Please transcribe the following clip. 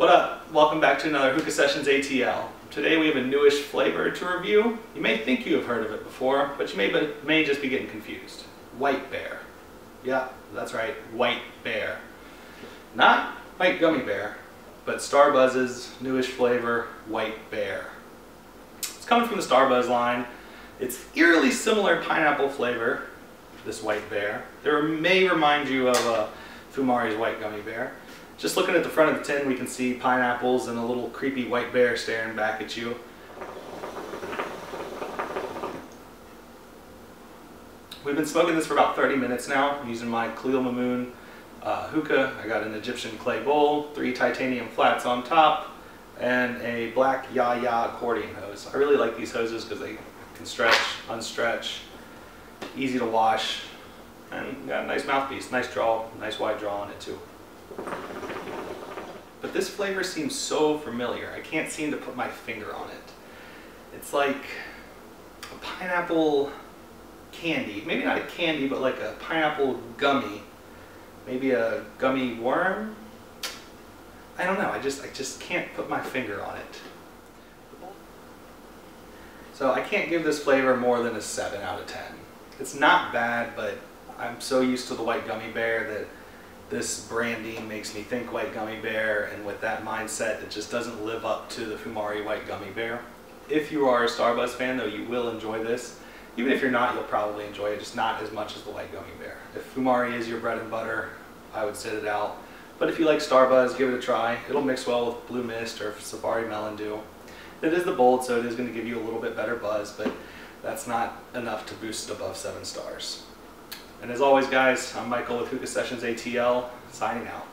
What up? Welcome back to another Hookah Sessions ATL. Today we have a newish flavor to review. You may think you have heard of it before, but you may, but may just be getting confused. White Bear. Yeah, that's right, White Bear. Not White Gummi Bear, but Starbuzz's newish flavor, White Bear. It's coming from the Starbuzz line. It's eerily similar pineapple flavor, this White Bear. There may remind you of uh, Fumari's White Gummi Bear. Just looking at the front of the tin, we can see pineapples and a little creepy white bear staring back at you. We've been smoking this for about 30 minutes now, using my Khalil Mamoon uh, hookah. I got an Egyptian clay bowl, three titanium flats on top, and a black Ya-Ya accordion hose. I really like these hoses because they can stretch, unstretch, easy to wash, and got a nice mouthpiece, nice draw, nice wide draw on it too. But this flavor seems so familiar. I can't seem to put my finger on it. It's like a pineapple candy. Maybe not a candy, but like a pineapple gummy. Maybe a gummy worm? I don't know. I just I just can't put my finger on it. So I can't give this flavor more than a 7 out of 10. It's not bad, but I'm so used to the white gummi bear that this branding makes me think white gummi bear and with that mindset it just doesn't live up to the Fumari white gummi bear. If you are a Starbuzz fan though you will enjoy this. Even if you're not you'll probably enjoy it just not as much as the white gummi bear. If Fumari is your bread and butter I would sit it out. But if you like Starbuzz give it a try. It'll mix well with Blue Mist or Safari Melon Dew. It is the bold so it is going to give you a little bit better buzz but that's not enough to boost above 7 stars. And as always, guys, I'm Michael with Hookah Sessions ATL, signing out.